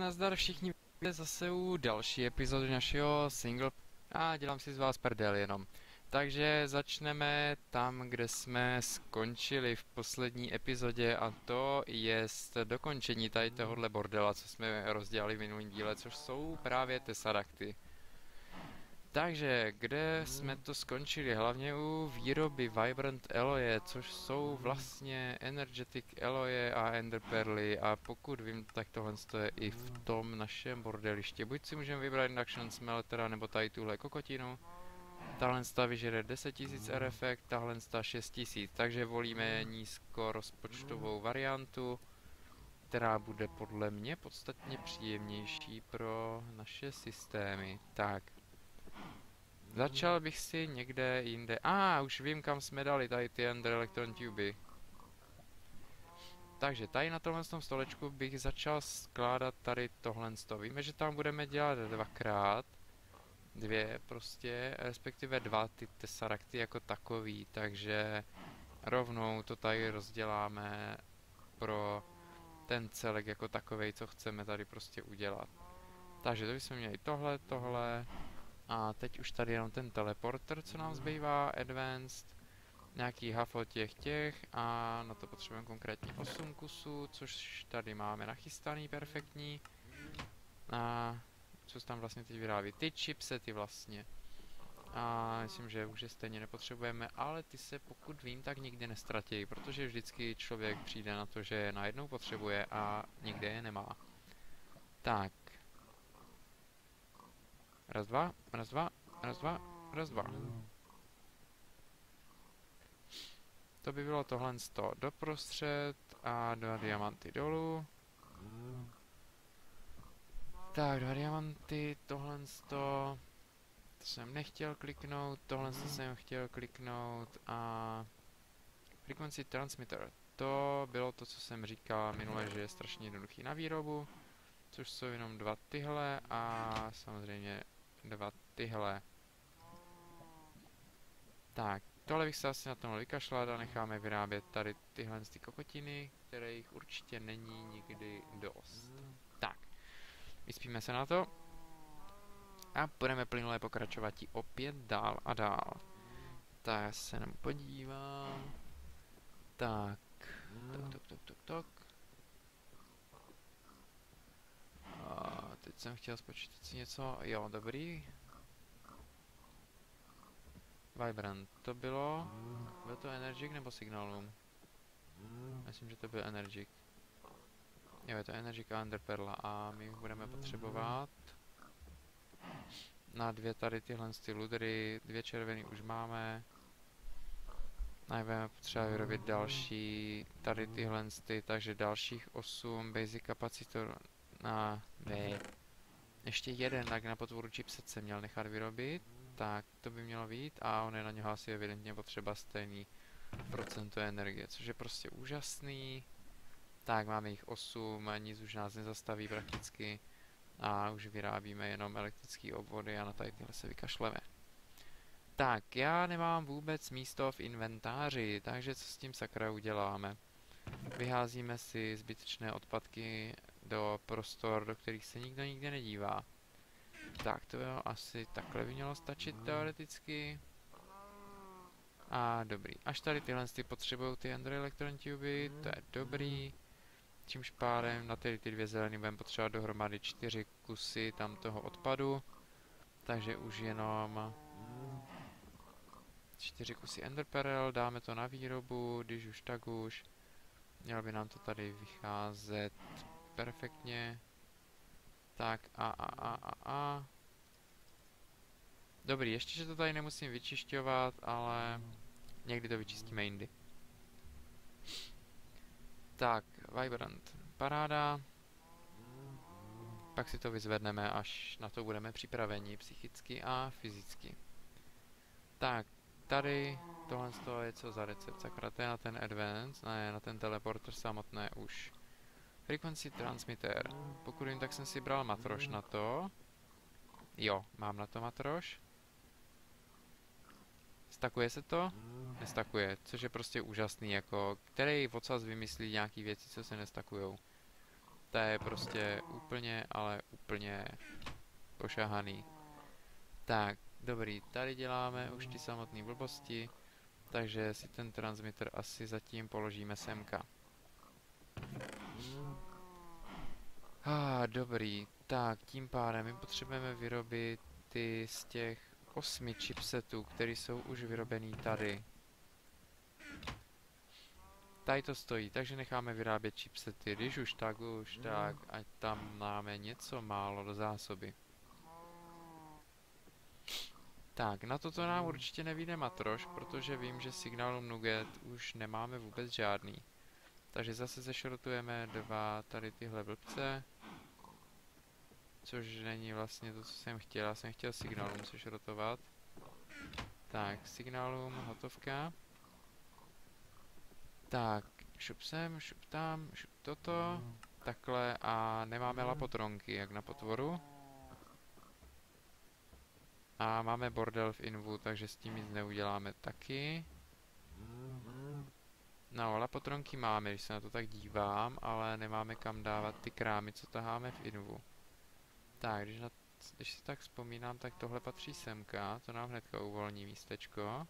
nazdar všichni, víte zase u další epizody našeho single a dělám si z vás prdel jenom. Takže začneme tam, kde jsme skončili v poslední epizodě a to je dokončení tady tohohle bordela, co jsme rozdělali v minulém díle, což jsou právě Tesseracty. Takže, kde jsme to skončili? Hlavně u výroby Vibrant Eloje, což jsou vlastně Energetic Eloje a Ender Perly a pokud vím, tak tohle je i v tom našem bordelišti. Buď si můžeme vybrat Induction Smeltera nebo tady tuhle kokotinu. Tahle vyžere 10 000 R efekt, tahle sta 6 000, takže volíme nízko rozpočtovou variantu, která bude podle mě podstatně příjemnější pro naše systémy. Tak, Začal bych si někde jinde. A, ah, už vím, kam jsme dali tady ty Ender Electron Tuby. Takže tady na tomhle stolečku bych začal skládat tady tohle. Víme, že tam budeme dělat dvakrát. Dvě prostě, respektive dva ty tesarakty jako takový, takže rovnou to tady rozděláme pro ten celek jako takový, co chceme tady prostě udělat. Takže to bychom měli tohle, tohle, a teď už tady jenom ten teleporter, co nám zbývá, advanced, nějaký hafo těch těch a na to potřebujeme konkrétně 8 kusů, což tady máme nachystaný perfektní. A co se tam vlastně teď vyrábí? Ty chipsety vlastně. A myslím, že už je stejně nepotřebujeme, ale ty se pokud vím, tak nikdy nestratí, protože vždycky člověk přijde na to, že je najednou potřebuje a nikde je nemá. Tak, Raz, dva, raz, dva, raz, dva, raz, dva. To by bylo tohle sto doprostřed a dva diamanty dolů. Tak, dva diamanty, tohle sto... To jsem nechtěl kliknout, tohle jsem chtěl kliknout a... Frequency Transmitter. To bylo to, co jsem říkal minule, že je strašně jednoduchý na výrobu. Což jsou jenom dva tyhle a samozřejmě dva tyhle. Tak, tohle bych se asi na tom vykašlat a necháme vyrábět tady tyhle ty kokotiny, které jich určitě není nikdy dost. Tak, vyspíme se na to a budeme plynule pokračovat i opět dál a dál. Tak já se jenom podívám. Tak, tok, tok, tok, tok, tok. A teď jsem chtěl spočítat si něco, jo, dobrý. Vibrant, to bylo, byl to Energic nebo Signalum? Myslím, že to byl Energic. Jo, je to Energic a Underperla a my budeme potřebovat na dvě tady tyhle ty ludery, dvě červený už máme. A budeme potřeba vyrobit další, tady tyhle ty, takže dalších 8 basic kapacitor a ne. Ještě jeden, tak na potvoru chipset se měl nechat vyrobit. Tak, to by mělo být a on je na něho asi evidentně potřeba stejný procento energie, což je prostě úžasný. Tak, máme jich 8, nic už nás nezastaví prakticky. A už vyrábíme jenom elektrické obvody a na tady tyhle se vykašleme. Tak, já nemám vůbec místo v inventáři, takže co s tím sakra uděláme? Vyházíme si zbytečné odpadky do prostor, do kterých se nikdo nikdy nedívá. Tak to jo, asi takhle by mělo stačit teoreticky. A dobrý. Až tady tyhle ty potřebují ty Ender Electron Tuby, to je dobrý. Čímž pádem na ty, ty dvě zelený budeme potřebovat dohromady čtyři kusy tam toho odpadu. Takže už jenom čtyři kusy Ender Pearl, dáme to na výrobu, když už tak už. Mělo by nám to tady vycházet perfektně. Tak a a a a a. Dobrý, ještě, že to tady nemusím vyčišťovat, ale někdy to vyčistíme jindy. Tak, Vibrant, paráda. Pak si to vyzvedneme, až na to budeme připraveni psychicky a fyzicky. Tak, tady tohle je co za recept, sakra, to je na ten advance, ne, na ten teleporter samotné už. Frequency transmitter. Pokud vím, tak jsem si bral matroš na to. Jo, mám na to matroš. Stakuje se to? Nestakuje, což je prostě úžasný, jako, který vocas vymyslí nějaký věci, co se nestakujou. Ta je prostě úplně, ale úplně pošahaný. Tak, dobrý, tady děláme už ty samotné blbosti, takže si ten transmitter asi zatím položíme semka. Ah, dobrý, tak tím pádem my potřebujeme vyrobit ty z těch osmi chipsetů, které jsou už vyrobený tady. Tady to stojí, takže necháme vyrábět chipsety, když už tak už, tak ať tam máme něco málo do zásoby. Tak, na toto nám určitě nevíde matroš, protože vím, že signálu Nuget už nemáme vůbec žádný. Takže zase zešrotujeme dva tady tyhle blbce. Což není vlastně to, co jsem chtěl. Já jsem chtěl signálům sešrotovat. Tak, signálům, hotovka. Tak, šup sem, šup tam, šup toto. Takhle a nemáme lapotronky, jak na potvoru. A máme bordel v Invu, takže s tím nic neuděláme taky. No, lapotronky máme, když se na to tak dívám, ale nemáme kam dávat ty krámy, co taháme v Invu. Tak, když, na, když si tak vzpomínám, tak tohle patří semka, to nám hnedka uvolní místečko.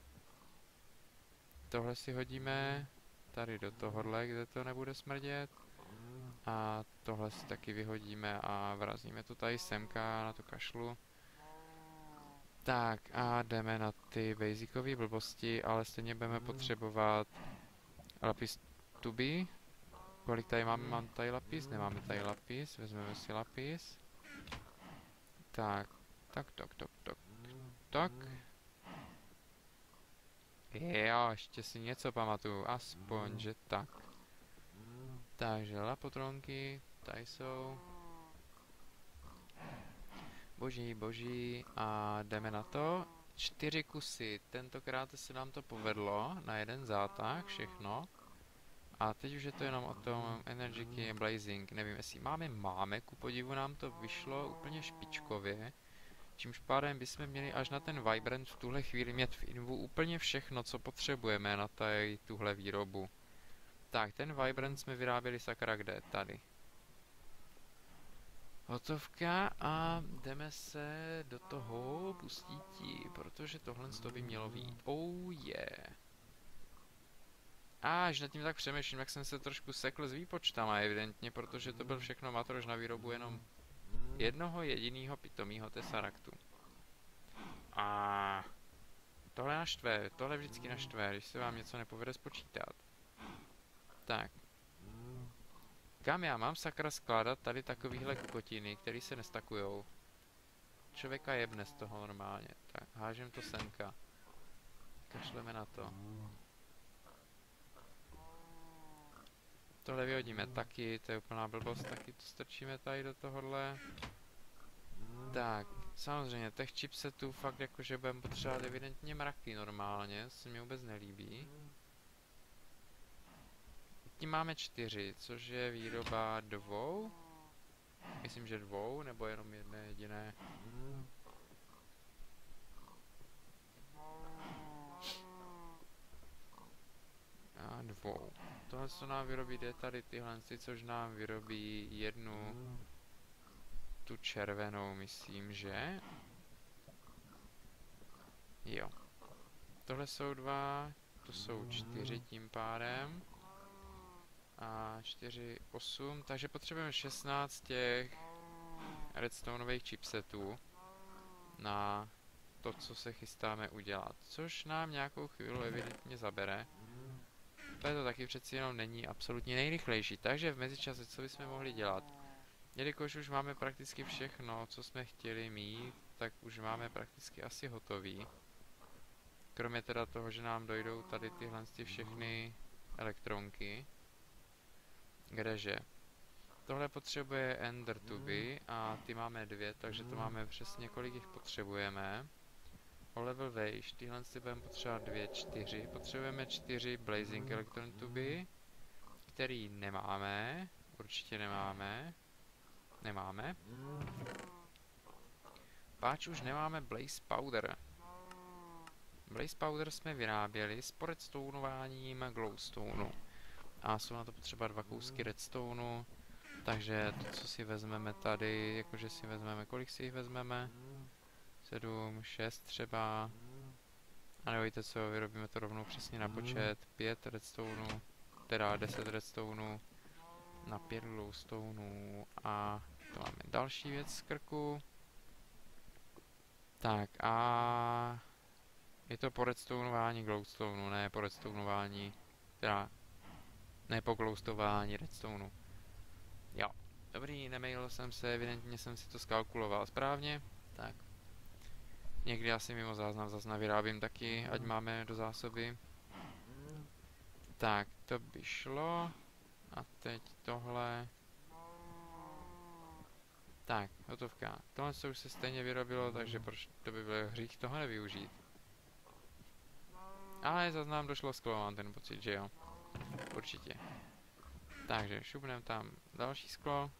Tohle si hodíme tady do tohohle, kde to nebude smrdět. A tohle si taky vyhodíme a vrazíme to tady semka na tu kašlu. Tak a jdeme na ty basicové blbosti, ale stejně budeme potřebovat lapis tuby. Kolik tady máme? Mám tady lapis? Nemáme tady lapis. Vezmeme si lapis. Tak, tak, tak, tak, tak, tak. Jo, ještě si něco pamatuju, aspoň, že tak. Takže lapotronky, tady jsou. Boží, boží a jdeme na to. Čtyři kusy, tentokrát se nám to povedlo na jeden zátah, všechno. A teď už je to jenom o tom Energy Key Blazing, nevím jestli máme, máme, ku podivu nám to vyšlo úplně špičkově. Čímž pádem bychom měli až na ten Vibrant v tuhle chvíli mít v Invu úplně všechno, co potřebujeme na tady, tuhle výrobu. Tak, ten Vibrant jsme vyráběli sakra kde? Tady. Hotovka a jdeme se do toho pustítí, protože tohle by mělo být. Oh yeah. A až nad tím tak přemýšlím, jak jsem se trošku sekl s výpočtama evidentně, protože to byl všechno matrož na výrobu jenom jednoho jediného pitomého tesaraktu. A tohle naštve, tohle vždycky naštve, když se vám něco nepovede spočítat. Tak. Kam já mám sakra skládat tady takovýhle kokotiny, které se nestakujou? Člověka jebne z toho normálně. Tak, hážem to semka. Kašleme na to. Tohle vyhodíme taky, to je úplná blbost, taky to strčíme tady do tohohle. Tak, samozřejmě, těch chipsetů fakt jakože budeme potřebovat evidentně mraky normálně, se mi vůbec nelíbí. Tím máme čtyři, což je výroba dvou. Myslím, že dvou, nebo jenom jedné jediné. A dvou. Tohle, co nám vyrobí, jde tady tyhle, což nám vyrobí jednu tu červenou, myslím, že? Jo. Tohle jsou dva, to jsou čtyři tím pádem. A čtyři, osm, takže potřebujeme 16 těch redstoneových chipsetů na to, co se chystáme udělat. Což nám nějakou chvíli evidentně zabere. To taky přeci jenom není absolutně nejrychlejší. Takže v mezičase, co bychom mohli dělat? Jelikož už máme prakticky všechno, co jsme chtěli mít, tak už máme prakticky asi hotový. Kromě teda toho, že nám dojdou tady tyhle ty všechny elektronky. Kdeže? Tohle potřebuje Ender tuby a ty máme dvě, takže to máme přesně kolik jich potřebujeme. O level vejš, tyhle si budeme potřebovat dvě, čtyři. Potřebujeme čtyři Blazing Electron tuby, který nemáme, určitě nemáme. Nemáme. Páč už nemáme Blaze Powder. Blaze Powder jsme vyráběli s poredstonováním glowstoneu. A jsou na to potřeba dva kousky redstoneu. Takže to, co si vezmeme tady, jakože si vezmeme, kolik si jich vezmeme? 7, 6 třeba. A nebo víte co, vyrobíme to rovnou přesně na počet. 5 redstone, teda 10 redstone na 5 glowstone a to máme další věc z krku. Tak a je to po redstoneování glowstoneu, ne po redstoneování, teda ne po glowstování redstoneu. Jo, dobrý, nemail jsem se, evidentně jsem si to skalkuloval správně, tak. Někdy asi mimo záznam zase vyrábím taky, ať máme do zásoby. Tak, to by šlo. A teď tohle. Tak, hotovka. Tohle co už se stejně vyrobilo, takže proč to by byl hřích toho nevyužít. Ale zase nám došlo sklo, mám ten pocit, že jo. Určitě. Takže šupneme tam další sklo.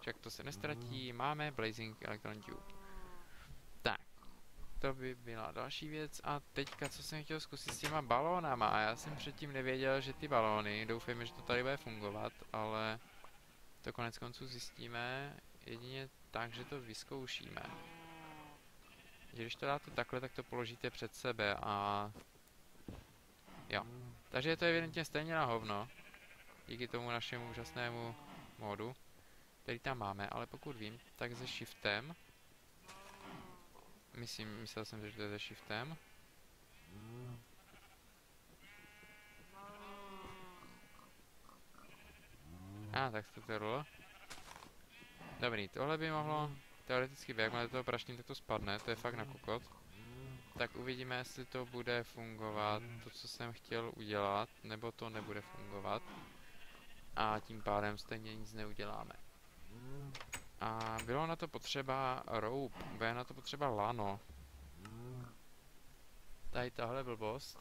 Čak to se nestratí, máme Blazing Electron Tube. Tak, to by byla další věc a teďka co jsem chtěl zkusit s těma balónama a já jsem předtím nevěděl, že ty balóny, doufejme, že to tady bude fungovat, ale to konec konců zjistíme jedině tak, že to vyzkoušíme. Když to dáte takhle, tak to položíte před sebe a... Jo. Takže je to evidentně stejně na hovno. Díky tomu našemu úžasnému módu, který tam máme, ale pokud vím, tak se shiftem Myslím, myslel jsem, že to je se shiftem. A, ah, tak to to Dobrý, tohle by mohlo teoreticky jakmile do toho prašní, tak to spadne, to je fakt na kokot. Tak uvidíme, jestli to bude fungovat, to, co jsem chtěl udělat, nebo to nebude fungovat. A tím pádem stejně nic neuděláme. A bylo na to potřeba rope, bude na to potřeba lano. Tady tahle blbost,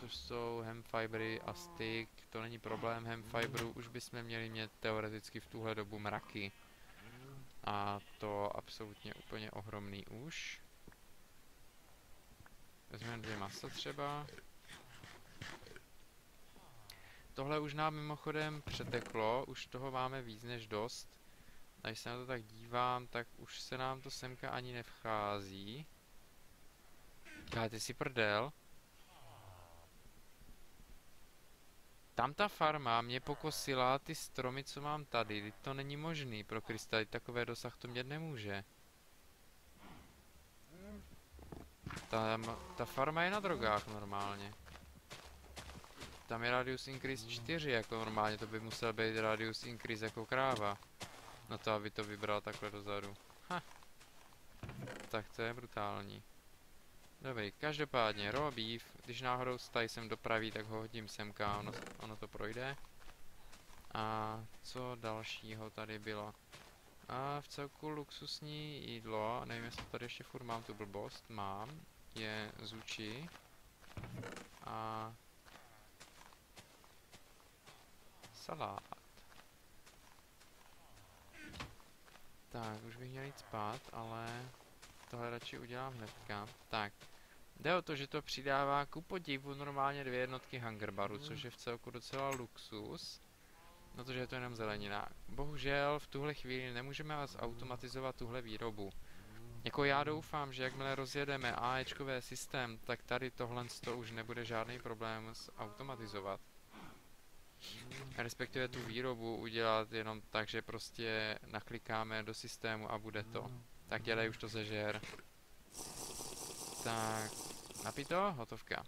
což jsou hemfibry a stick, to není problém, hemfibru už bychom měli mít teoreticky v tuhle dobu mraky. A to absolutně úplně ohromný už. Vezmeme dvě masa třeba. Tohle už nám mimochodem přeteklo, už toho máme víc než dost. A když se na to tak dívám, tak už se nám to semka ani nevchází. Já ty si prdel. Tam ta farma mě pokosila ty stromy, co mám tady. To není možný pro krystaly, takové dosah to mět nemůže. Tam, ta farma je na drogách normálně. Tam je radius increase 4 jako normálně, to by musel být radius increase jako kráva. Na to, aby to vybral takhle dozadu. Ha. Tak to je brutální. Dobrý, každopádně raw beef, když náhodou tady sem dopraví, tak ho hodím semka, ono, ono to projde. A co dalšího tady bylo? A v celku luxusní jídlo, nevím jestli tady ještě furt mám tu blbost, mám, je zuči. A salát. Tak, už bych měl jít spát, ale tohle radši udělám hnedka. Tak, jde o to, že to přidává ku podivu normálně dvě jednotky hungerbaru, což je v celku docela luxus. Protože je to jenom zelenina. Bohužel v tuhle chvíli nemůžeme vás automatizovat tuhle výrobu. Jako já doufám, že jakmile rozjedeme AEčkové systém, tak tady tohle to už nebude žádný problém automatizovat respektive tu výrobu udělat jenom tak, že prostě naklikáme do systému a bude to. Tak dělej už to zežer. Tak, napito, hotovka.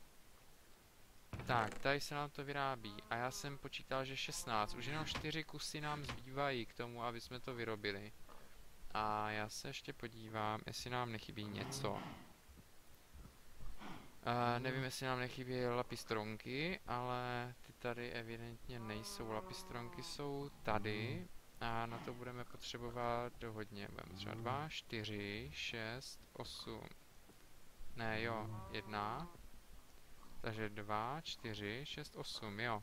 Tak, tady se nám to vyrábí a já jsem počítal, že 16, už jenom 4 kusy nám zbývají k tomu, aby jsme to vyrobili. A já se ještě podívám, jestli nám nechybí něco. Uh, nevím, jestli nám nechybí lapistronky, ale ty tady evidentně nejsou. Lapistronky jsou tady a na to budeme potřebovat hodně. Budeme třeba 2, 4, 6, 8. Ne, jo, 1. Takže 2, 4, 6, 8, jo.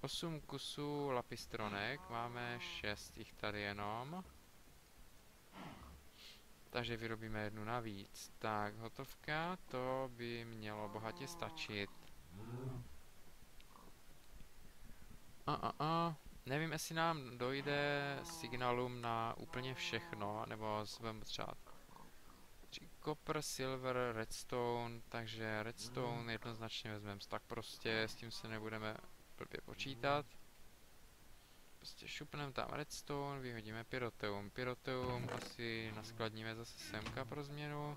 8 kusů lapistronek, máme 6 jich tady jenom. Takže vyrobíme jednu navíc. Tak, hotovka, to by mělo bohatě stačit. A, a, a. Nevím, jestli nám dojde signálům na úplně všechno, nebo budeme třeba copper, silver, redstone, takže redstone jednoznačně vezmeme tak prostě, s tím se nebudeme blbě počítat. Prostě šupneme tam redstone, vyhodíme pyroteum. Pyroteum asi naskladníme zase semka pro změnu.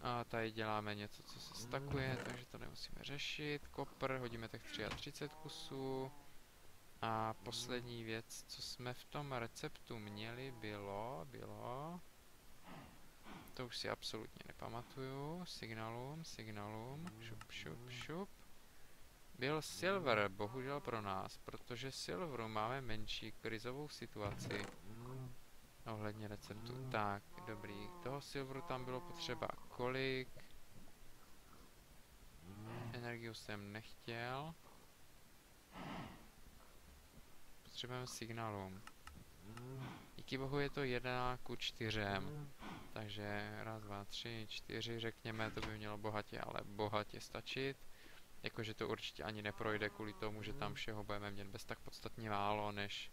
A tady děláme něco, co se stakuje, takže to nemusíme řešit. Kopr, hodíme těch 33 kusů. A poslední věc, co jsme v tom receptu měli, bylo, bylo... To už si absolutně nepamatuju. Signalům, signalům, šup, šup, šup. Byl Silver, bohužel pro nás, protože Silveru máme menší krizovou situaci. Ohledně receptu. Tak, dobrý. Toho Silveru tam bylo potřeba kolik? Energiu jsem nechtěl. Potřebujeme signálům. Díky bohu je to 1 ku 4. Takže raz, dva, tři, čtyři, řekněme, to by mělo bohatě, ale bohatě stačit. Jakože to určitě ani neprojde kvůli tomu, že tam všeho budeme mít bez tak podstatně málo, než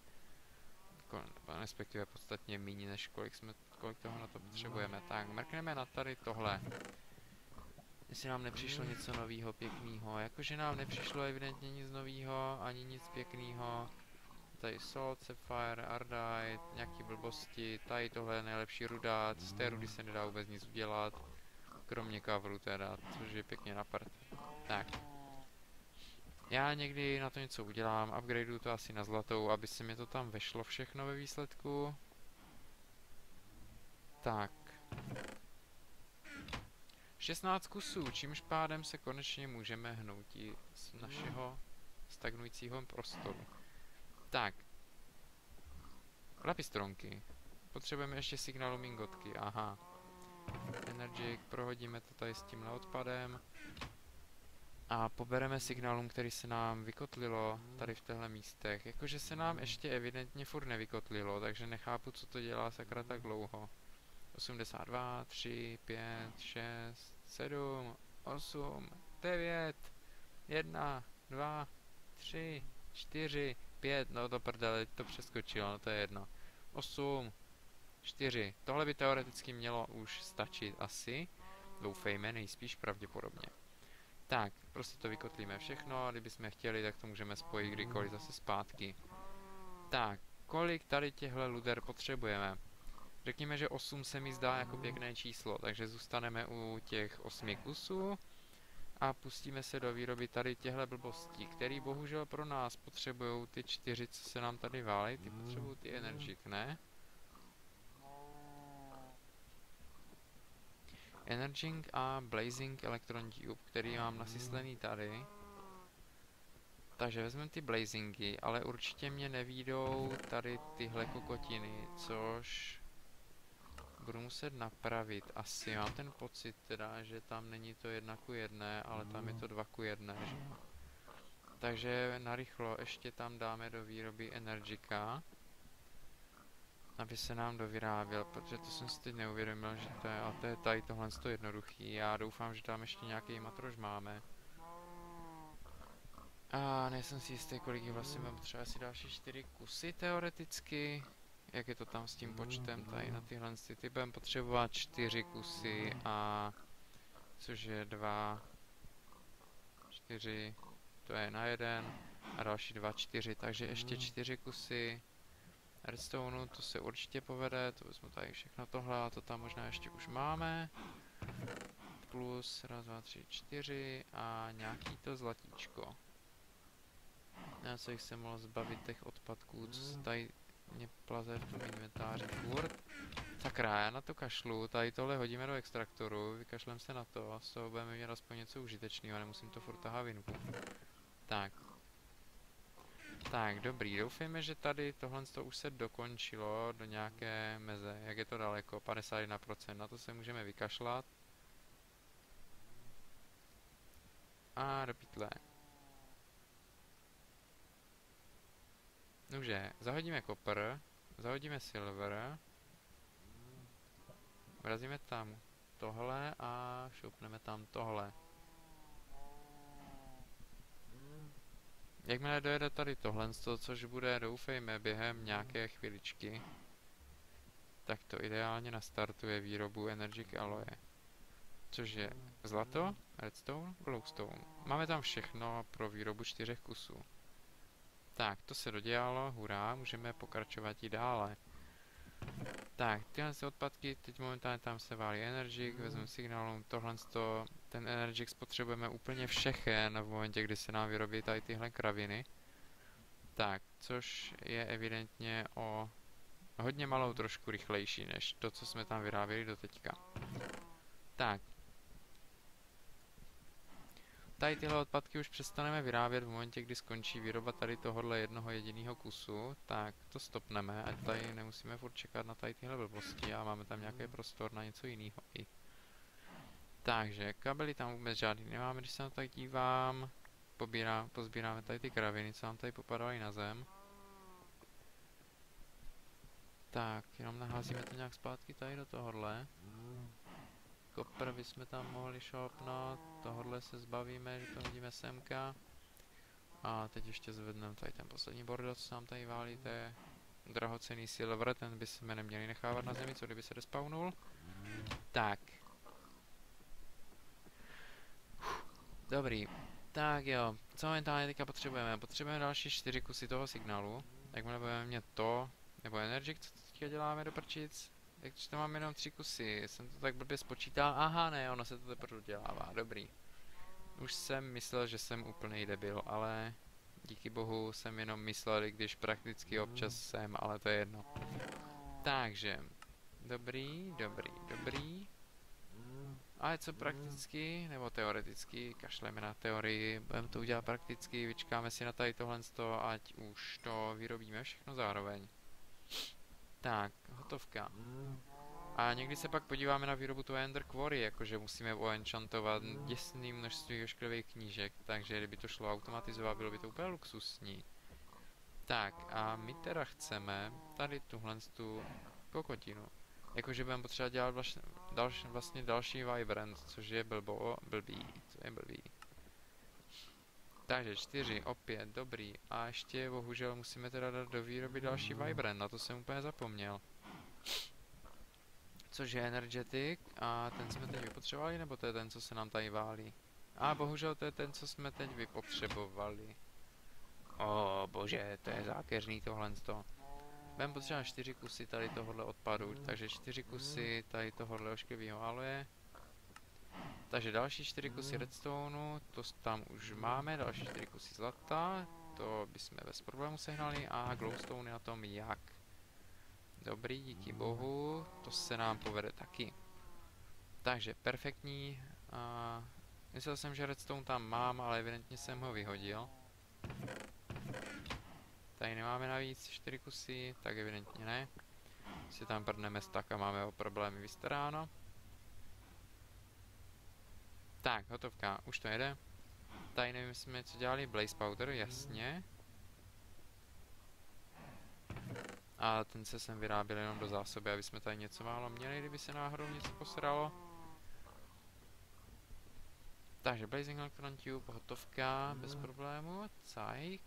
jako, respektive podstatně méně, než kolik, jsme, kolik toho na to potřebujeme. Tak, mrkneme na tady tohle. Jestli nám nepřišlo něco nového, pěkného. Jakože nám nepřišlo evidentně nic nového, ani nic pěkného. Tady Salt, Sapphire, Ardite, nějaký blbosti, tady tohle je nejlepší ruda, z té rudy se nedá vůbec nic udělat. Kromě coveru teda, což je pěkně na prd. Tak. Já někdy na to něco udělám, upgradeu to asi na zlatou, aby se mi to tam vešlo všechno ve výsledku. Tak. 16 kusů, čímž pádem se konečně můžeme hnout z našeho stagnujícího prostoru. Tak. Lapistronky. Potřebujeme ještě signálu mingotky, aha. Energy, prohodíme to tady s tímhle odpadem. A pobereme signálům, který se nám vykotlilo tady v těchto místech. Jakože se nám ještě evidentně furt nevykotlilo, takže nechápu, co to dělá sakra tak dlouho. 82, 3, 5, 6, 7, 8, 9, 1, 2, 3, 4, 5, no to prdele, to přeskočilo, no to je jedno. 8, 4, tohle by teoreticky mělo už stačit asi. Doufejme, nejspíš pravděpodobně. Tak, prostě to vykotlíme všechno, kdybychom chtěli, tak to můžeme spojit kdykoliv zase zpátky. Tak, kolik tady těchto luder potřebujeme? Řekněme, že 8 se mi zdá jako pěkné číslo, takže zůstaneme u těch 8 kusů a pustíme se do výroby tady těchto blbostí, který bohužel pro nás potřebují ty čtyři, co se nám tady válí, ty potřebují ty energik, ne? Energing a Blazing Electron Tube, který mám nasyslený tady. Takže vezmeme ty Blazingy, ale určitě mě nevídou tady tyhle kokotiny, což budu muset napravit. Asi mám ten pocit teda, že tam není to jedna ku jedné, ale tam je to dva ku jedné, že? Takže narychlo ještě tam dáme do výroby Energika aby se nám dovyráběl, protože to jsem si teď neuvědomil, že to je, a to je tady tohle to jednoduchý. Já doufám, že tam ještě nějaký matrož máme. A nejsem si jistý, kolik jich vlastně mám třeba asi další čtyři kusy teoreticky. Jak je to tam s tím počtem tady na tyhle ty budeme potřebovat čtyři kusy a což je dva, čtyři, to je na jeden a další dva, čtyři, takže ještě čtyři kusy Redstoneu, to se určitě povede, to vezmu tady všechno tohle a to tam možná ještě už máme. Plus, raz, dva, tři, čtyři a nějaký to zlatíčko. Já se jich se mohl zbavit těch odpadků, co se tady mě plaze v tom inventáři furt. Sakra, já na to kašlu, tady tohle hodíme do extraktoru, vykašlem se na to a z toho budeme mít aspoň něco užitečného, nemusím to furt tahat vinku. Tak, tak, dobrý, doufejme, že tady tohle to už se dokončilo do nějaké meze. Jak je to daleko? 51%, na to se můžeme vykašlat. A do pytle. Nože, zahodíme kopr, zahodíme silver, vrazíme tam tohle a šoupneme tam tohle. Jakmile dojede tady tohle, což bude, doufejme, během nějaké chviličky, tak to ideálně nastartuje výrobu Energic Alloy. Což je zlato, redstone, glowstone. Máme tam všechno pro výrobu čtyřech kusů. Tak, to se dodělalo, hurá, můžeme pokračovat i dále. Tak, tyhle se odpadky, teď momentálně tam se válí Energic, vezmu signálům, tohle to, ten Energic spotřebujeme úplně všechen v momentě, kdy se nám vyrobí tady tyhle kraviny. Tak, což je evidentně o hodně malou trošku rychlejší, než to, co jsme tam vyráběli do teďka. Tak. Tady tyhle odpadky už přestaneme vyrábět v momentě, kdy skončí výroba tady tohohle jednoho jediného kusu, tak to stopneme, ať tady nemusíme furt čekat na tady tyhle blbosti a máme tam nějaký prostor na něco jiného i. Takže, kabely tam vůbec žádný nemáme, když se na to tak dívám. Pobírá, pozbíráme tady ty kraviny, co nám tady popadaly na zem. Tak, jenom naházíme to nějak zpátky tady do tohohle. Kopr bychom tam mohli šopnout, tohle se zbavíme, že to vidíme semka. A teď ještě zvedneme tady ten poslední bordel, co nám tady válí, to je drahocený silver, ten by jsme neměli nechávat na zemi, co kdyby se respawnul. Tak. Dobrý. Tak jo, co momentálně teďka potřebujeme? Potřebujeme další čtyři kusy toho signálu. Jakmile budeme mít to, nebo Energic, co teďka děláme do prčic? Takže to mám jenom tři kusy, jsem to tak blbě spočítal, aha ne, ono se to teprve dělává, dobrý. Už jsem myslel, že jsem úplný debil, ale díky bohu jsem jenom myslel, když prakticky občas jsem, ale to je jedno. Takže, dobrý, dobrý, dobrý. Ale co prakticky, nebo teoreticky, kašleme na teorii, budeme to udělat prakticky, vyčkáme si na tady tohle, ať už to vyrobíme všechno zároveň. Tak, hotovka. A někdy se pak podíváme na výrobu toho Ender Quarry, jakože musíme oenchantovat děsný množství ošklivých knížek, takže kdyby to šlo automatizovat, bylo by to úplně luxusní. Tak, a my teda chceme tady tuhle tu kokotinu. Jakože budeme potřebovat dělat vlastně, další, vlastně další Vibrant, což je blbo, blbý, co je blbý. Takže čtyři, opět, dobrý. A ještě bohužel musíme teda dát do výroby další Vibrant, na to jsem úplně zapomněl. Což je Energetic a ten jsme teď vypotřebovali, nebo to je ten, co se nám tady válí? A bohužel to je ten, co jsme teď vypotřebovali. O bože, to je zákeřný tohle to. Budeme potřebovat čtyři kusy tady tohohle odpadu, takže čtyři kusy tady tohohle ošklivého aloe. Takže další čtyři kusy redstoneu, to tam už máme, další čtyři kusy zlata, to bychom bez problému sehnali a glowstone na tom jak. Dobrý, díky bohu, to se nám povede taky. Takže perfektní. A myslel jsem, že redstone tam mám, ale evidentně jsem ho vyhodil. Tady nemáme navíc čtyři kusy, tak evidentně ne. Si tam prdneme tak a máme o problémy vystaráno. Tak, hotovka, už to jede. Tady nevím, jsme co dělali, Blaze Powder, jasně. A ten se sem vyráběl jenom do zásoby, aby jsme tady něco málo měli, kdyby se náhodou něco posralo. Takže Blazing Electron Tube, hotovka, bez problému, cajk.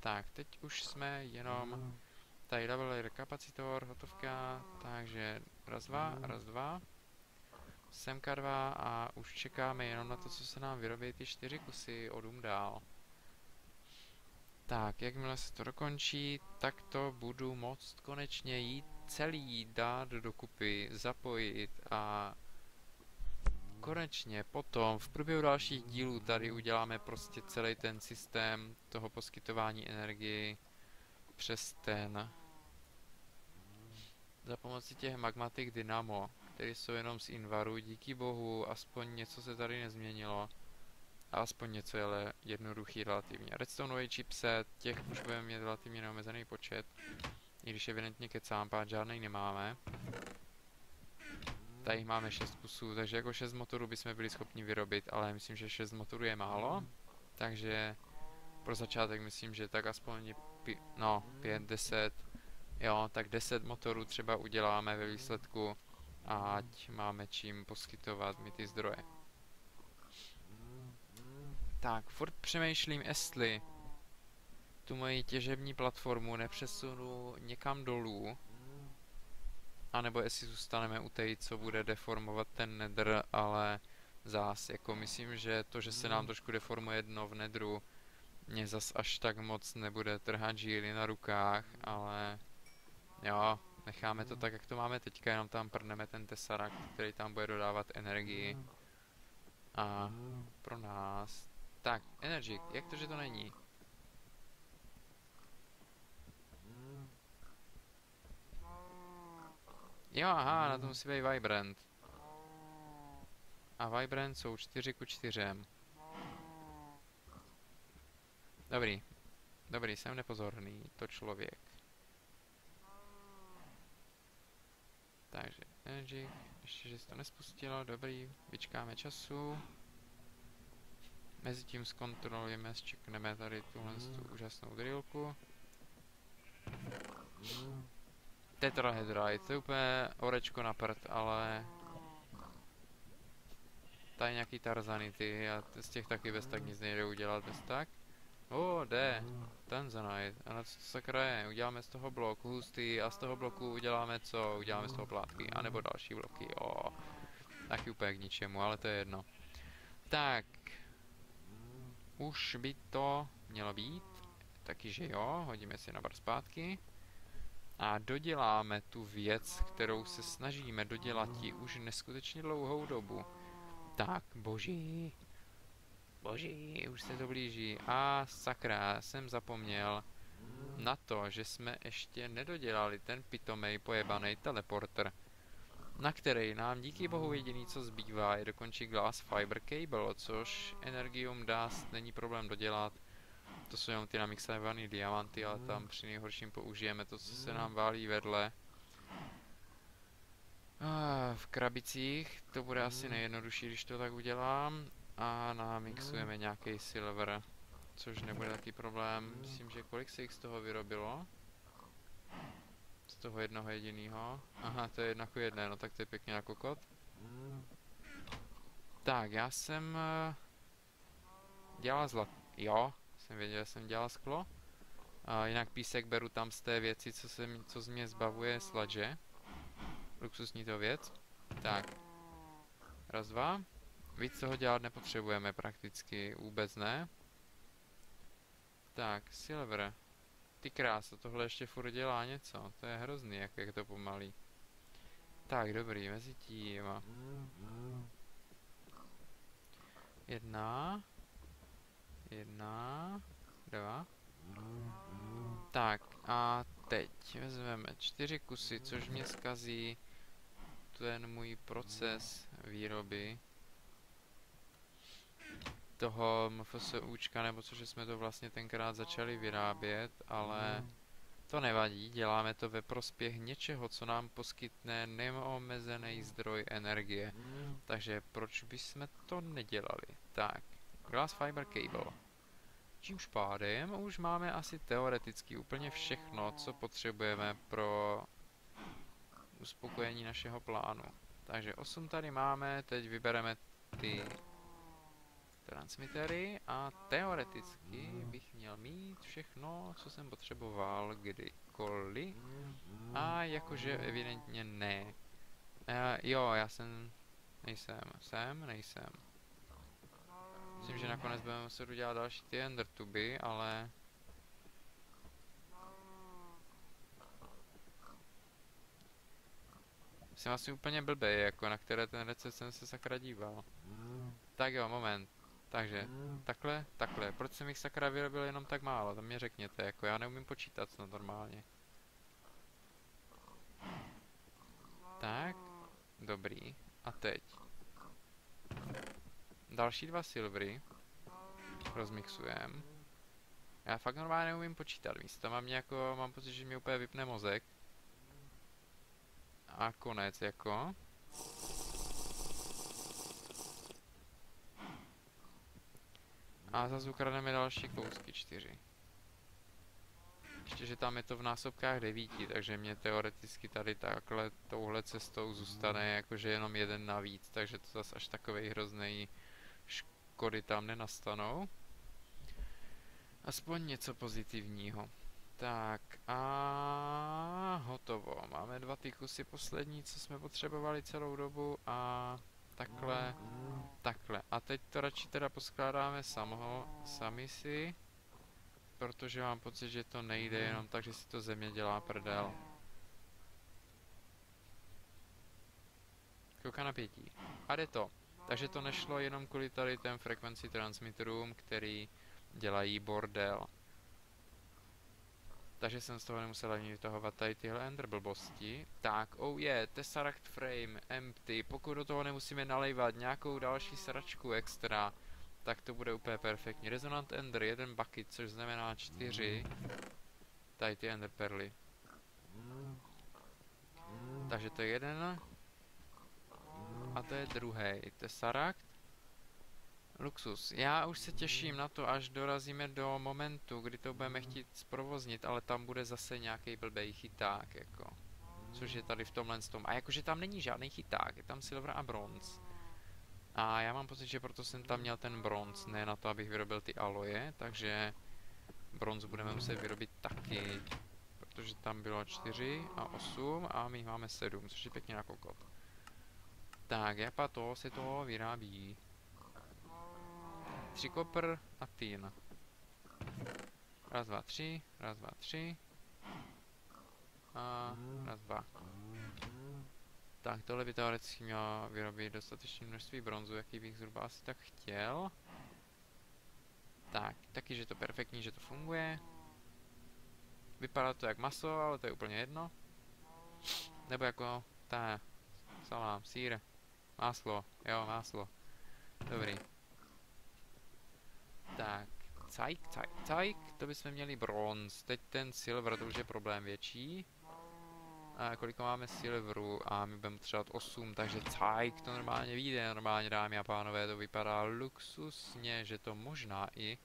Tak, teď už jsme jenom tady level kapacitor, hotovka, takže raz, dva, raz, dva semka dva a už čekáme jenom na to, co se nám vyrobí ty čtyři kusy o dům dál. Tak, jakmile se to dokončí, tak to budu moct konečně jít celý dát dokupy, zapojit a konečně potom v průběhu dalších dílů tady uděláme prostě celý ten systém toho poskytování energii přes ten za pomocí těch magmatik dynamo které jsou jenom z Invaru. Díky bohu, aspoň něco se tady nezměnilo. A aspoň něco je ale jednoduchý relativně. Redstoneový chipset, těch už budeme mít relativně neomezený počet. I když evidentně kecám, pár žádnej nemáme. Tady máme 6 kusů, takže jako 6 motorů bychom byli schopni vyrobit, ale myslím, že 6 motorů je málo. Takže pro začátek myslím, že tak aspoň no, 5, 10, jo, tak 10 motorů třeba uděláme ve výsledku ať máme čím poskytovat mi ty zdroje. Tak, furt přemýšlím, jestli tu moji těžební platformu nepřesunu někam dolů, anebo jestli zůstaneme u té, co bude deformovat ten nether, ale zás, jako myslím, že to, že se nám trošku deformuje dno v nedru, mě zas až tak moc nebude trhat žíly na rukách, ale jo, necháme to tak, jak to máme teďka, jenom tam prdneme ten tesarak, který tam bude dodávat energii. A pro nás. Tak, Energy, jak to, že to není? Jo, aha, na to musí být Vibrant. A Vibrant jsou 4 ku 4. Dobrý. Dobrý, jsem nepozorný, to člověk. Takže, energy, ještě, že se to nespustilo, dobrý, vyčkáme času. Mezitím zkontrolujeme, zčekneme tady tuhle tu úžasnou drillku. Tetrahedrite, to je úplně orečko na prd, ale... Tady nějaký tarzanity a z těch taky bez tak nic nejde udělat bez tak. O, jde. Tanzanite. A na co to sakra je? Uděláme z toho blok hustý a z toho bloku uděláme co? Uděláme z toho plátky. A nebo další bloky. O, taky úplně k ničemu, ale to je jedno. Tak. Už by to mělo být. Taky, že jo. Hodíme si na bar zpátky. A doděláme tu věc, kterou se snažíme dodělat ji už neskutečně dlouhou dobu. Tak, boží. Boží, už se to blíží. A sakra, jsem zapomněl na to, že jsme ještě nedodělali ten pitomej pojebaný teleporter, na který nám díky bohu jediný co zbývá je dokončit Glass Fiber Cable, což Energium Dust není problém dodělat. To jsou jenom ty namixované diamanty, ale tam při nejhorším použijeme to, co se nám válí vedle. v krabicích to bude asi nejjednodušší, když to tak udělám. A namixujeme nějaký silver, což nebude taky problém. Myslím, že kolik se jich z toho vyrobilo? Toho jednoho jediného. Aha, to je jedna jedné, no tak to je pěkně na kokot. Tak, já jsem uh, dělal zlat... Jo, jsem věděl, že jsem dělal sklo. A jinak písek beru tam z té věci, co, se, co z mě zbavuje sladže. Luxusní to věc. Tak. Raz, dva. Víc toho dělat nepotřebujeme prakticky, vůbec ne. Tak, Silver. Ty krása, tohle ještě furt dělá něco. To je hrozný, jak je to pomalý. Tak, dobrý, mezi tím. Jedna. Jedna. Dva. Tak, a teď vezmeme čtyři kusy, což mě zkazí ten můj proces výroby toho MFSUčka, nebo což jsme to vlastně tenkrát začali vyrábět, ale to nevadí, děláme to ve prospěch něčeho, co nám poskytne neomezený zdroj energie. Takže proč bychom to nedělali? Tak, Glass Fiber Cable. Čímž pádem už máme asi teoreticky úplně všechno, co potřebujeme pro uspokojení našeho plánu. Takže 8 tady máme, teď vybereme ty transmitery a teoreticky bych měl mít všechno, co jsem potřeboval kdykoliv. A jakože evidentně ne. Uh, jo, já jsem... Nejsem. Jsem? Nejsem. Myslím, že nakonec budeme muset udělat další ty endertuby, ale... Jsem asi úplně blbý, jako na které ten recept jsem se sakra díval. Tak jo, moment. Takže, takhle, takhle. Proč jsem jich sakra vyrobil jenom tak málo? To mě řekněte, jako já neumím počítat snad normálně. Tak, dobrý. A teď. Další dva silvery. Rozmixujem. Já fakt normálně neumím počítat. Místo mám jako, mám pocit, že mi úplně vypne mozek. A konec jako. A zase ukrademe další kousky, čtyři. Ještě, že tam je to v násobkách devíti, takže mě teoreticky tady takhle touhle cestou zůstane jakože jenom jeden navíc, takže to zase až takovej hrozný škody tam nenastanou. Aspoň něco pozitivního. Tak a hotovo. Máme dva ty kusy poslední, co jsme potřebovali celou dobu a takhle, takhle. A teď to radši teda poskládáme samoho, sami si, protože mám pocit, že to nejde jenom tak, že si to země dělá prdel. Kouká napětí. A jde to. Takže to nešlo jenom kvůli tady těm frekvenci transmitterům, který dělají bordel. Takže jsem z toho nemusel ani vytahovat tady tyhle ender blbosti. Tak, oh je, yeah, Tesseract Frame, empty. Pokud do toho nemusíme nalejvat nějakou další sračku extra, tak to bude úplně perfektní. Resonant ender, jeden bucket, což znamená čtyři. Tady ty ender perly. Takže to je jeden. A to je druhý. Tesseract. Luxus. Já už se těším na to, až dorazíme do momentu, kdy to budeme chtít zprovoznit, ale tam bude zase nějaký blbej chyták, jako. Což je tady v tomhle tom. A jakože tam není žádný chyták, je tam silver a bronz. A já mám pocit, že proto jsem tam měl ten bronz, ne na to, abych vyrobil ty aloje, takže bronz budeme muset vyrobit taky. Protože tam bylo 4 a 8 a my máme 7, což je pěkně na kokot. Tak, japa to se to vyrábí. Tři kopr a tin. Raz, dva, tři, raz, dva, tři. A raz, dva. Tak, tohle by teoreticky mělo vyrobit dostatečné množství bronzu, jaký bych zhruba asi tak chtěl. Tak, taky, že to perfektní, že to funguje. Vypadá to jak maso, ale to je úplně jedno. Nebo jako ta salám, sír, máslo, jo, máslo. Dobrý. Tak, cajk, cajk, cajk, to bychom měli bronz. Teď ten silver, to už je problém větší. A kolik máme silveru a my budeme potřebovat 8, takže cajk to normálně vyjde, normálně dámy a pánové, to vypadá luxusně, že to možná i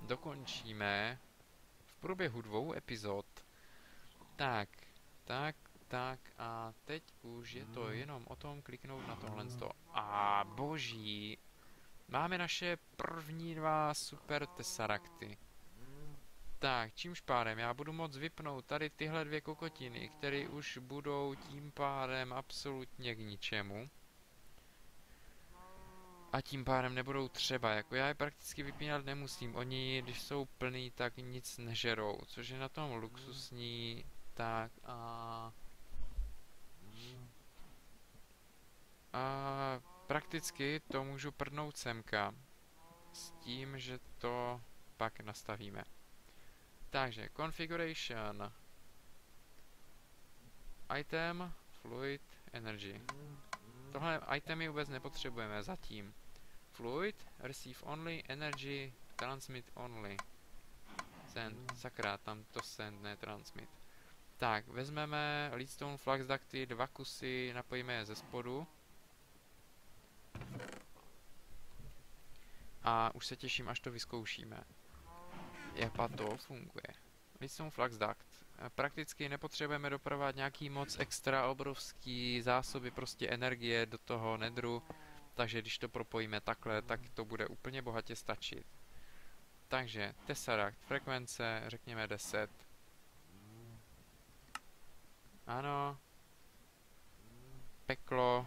dokončíme v průběhu dvou epizod. Tak, tak, tak a teď už je to jenom o tom kliknout na tohle. A boží, Máme naše první dva super tesarakty. Tak, čímž pádem já budu moct vypnout tady tyhle dvě kokotiny, které už budou tím pádem absolutně k ničemu. A tím pádem nebudou třeba, jako já je prakticky vypínat nemusím, oni když jsou plný, tak nic nežerou, což je na tom luxusní, tak a... A prakticky to můžu prdnout semka s tím, že to pak nastavíme. Takže configuration item fluid energy. Tohle itemy vůbec nepotřebujeme zatím. Fluid, receive only, energy, transmit only. Send, sakra, tam to send, ne transmit. Tak, vezmeme leadstone flux ducty, dva kusy, napojíme je ze spodu. A už se těším, až to vyzkoušíme. Jak to funguje. Lidstone Flux Duct. Prakticky nepotřebujeme dopravovat nějaký moc extra obrovský zásoby prostě energie do toho nedru, takže když to propojíme takhle, tak to bude úplně bohatě stačit. Takže Tesseract, frekvence, řekněme 10. Ano. Peklo,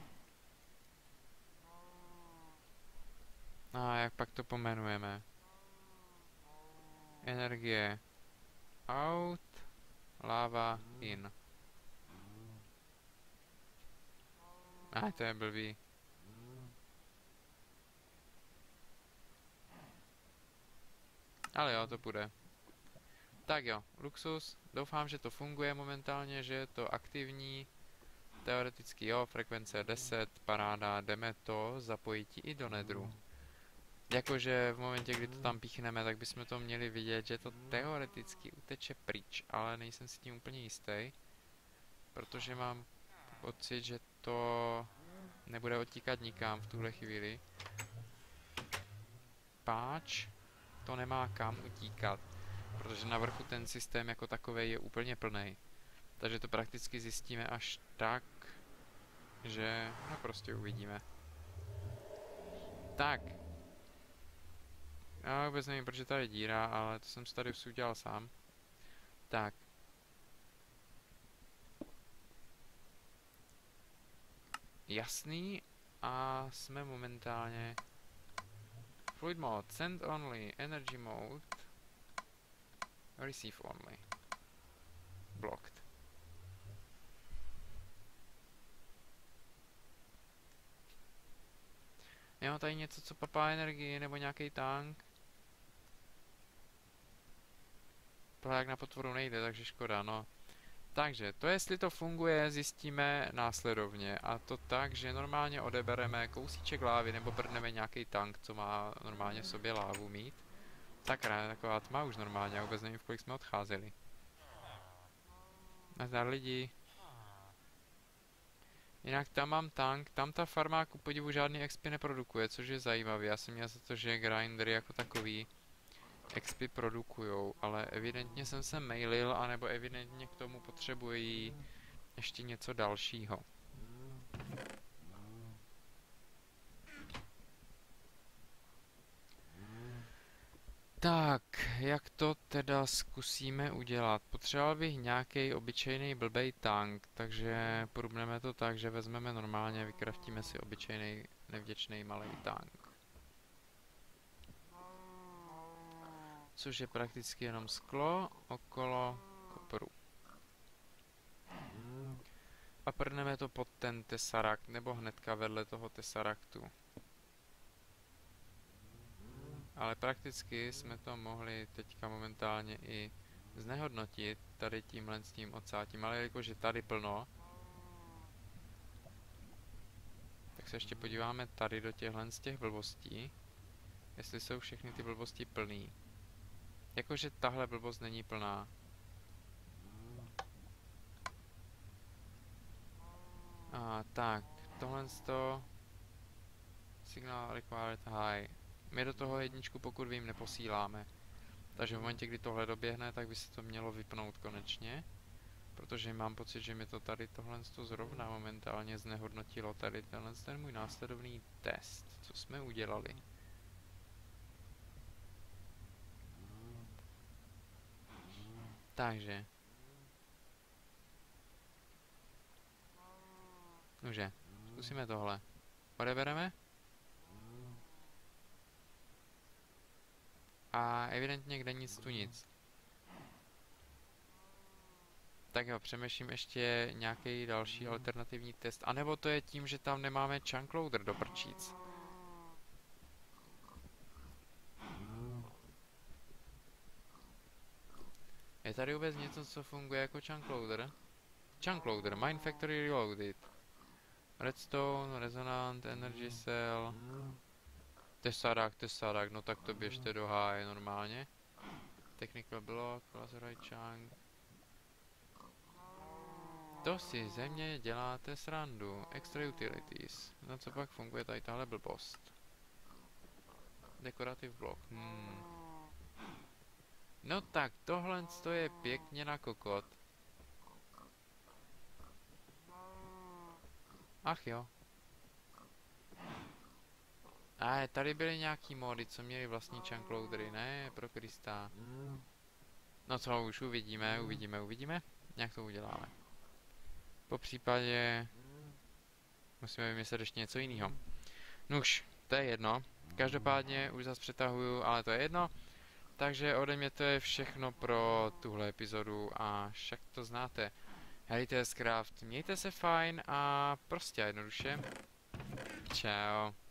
A jak pak to pomenujeme? Energie out, lava in. A to je blbý. Ale jo, to půjde. Tak jo, Luxus, doufám, že to funguje momentálně, že je to aktivní. Teoreticky jo, frekvence 10, paráda, jdeme to zapojit i do nedru. Jakože v momentě, kdy to tam píchneme, tak bychom to měli vidět, že to teoreticky uteče pryč, ale nejsem si tím úplně jistý. Protože mám pocit, že to nebude odtíkat nikam v tuhle chvíli. Páč to nemá kam utíkat, protože na vrchu ten systém jako takový je úplně plný. Takže to prakticky zjistíme až tak, že no prostě uvidíme. Tak, Já vůbec nevím, proč je tady díra, ale to jsem si tady udělal sám. Tak. Jasný. A jsme momentálně... Fluid mode, send only, energy mode, receive only. Blocked. Jo, tady něco, co papá energii, nebo nějaký tank. Plák na potvoru nejde, takže škoda, no. Takže, to jestli to funguje, zjistíme následovně. A to tak, že normálně odebereme kousíček lávy nebo brneme nějaký tank, co má normálně v sobě lávu mít. Sakra, taková tma už normálně, já vůbec nevím, v kolik jsme odcházeli. Nazdar lidi. Jinak tam mám tank, tam ta farma ku podivu žádný XP neprodukuje, což je zajímavé. Já jsem měl za to, že grindery jako takový XP produkujou, ale evidentně jsem se mailil, anebo evidentně k tomu potřebují ještě něco dalšího. Tak, jak to teda zkusíme udělat? Potřeboval bych nějaký obyčejný blbej tank, takže porubneme to tak, že vezmeme normálně, vykraftíme si obyčejný nevděčný malý tank. Což je prakticky jenom sklo okolo koporu. A prdneme to pod ten tesarakt, nebo hnedka vedle toho tesaraktu. Ale prakticky jsme to mohli teďka momentálně i znehodnotit tady tímhle s tím odsátím, ale jakože je tady plno, tak se ještě podíváme tady do těchhle z těch blbostí, jestli jsou všechny ty blbosti plný. Jakože tahle blbost není plná. A tak, tohle to signal required high. My do toho jedničku, pokud vím, neposíláme. Takže v momentě, kdy tohle doběhne, tak by se to mělo vypnout konečně. Protože mám pocit, že mi to tady tohle to zrovna momentálně znehodnotilo tady tenhle ten můj následovný test, co jsme udělali. Takže. Nože, zkusíme tohle. Odebereme? A evidentně kde nic tu nic. Tak jo, přemýšlím ještě nějaký další alternativní test. A nebo to je tím, že tam nemáme chunk loader do prčíc. Je tady vůbec něco, co funguje jako chunk loader? Chunk loader, Mine Factory Reloaded. Redstone, Resonant, Energy Cell. Tesarák, tesarák, no tak to běžte do háje normálně. Technical block, lazerite chunk. To si země děláte srandu. Extra utilities. No co pak funguje tady tahle blbost? Decorative block. Hmm. No tak, tohle je pěkně na kokot. Ach jo. A tady byly nějaký mody, co měli vlastní chunkloadery, ne? Pro Krista. No co, už uvidíme, uvidíme, uvidíme. Jak to uděláme. Po případě... Musíme vymyslet ještě něco jiného. Nuž, to je jedno. Každopádně už zase přetahuju, ale to je jedno. Takže ode mě to je všechno pro tuhle epizodu a však to znáte. Hejte Craft, mějte se fajn a prostě jednoduše. Ciao.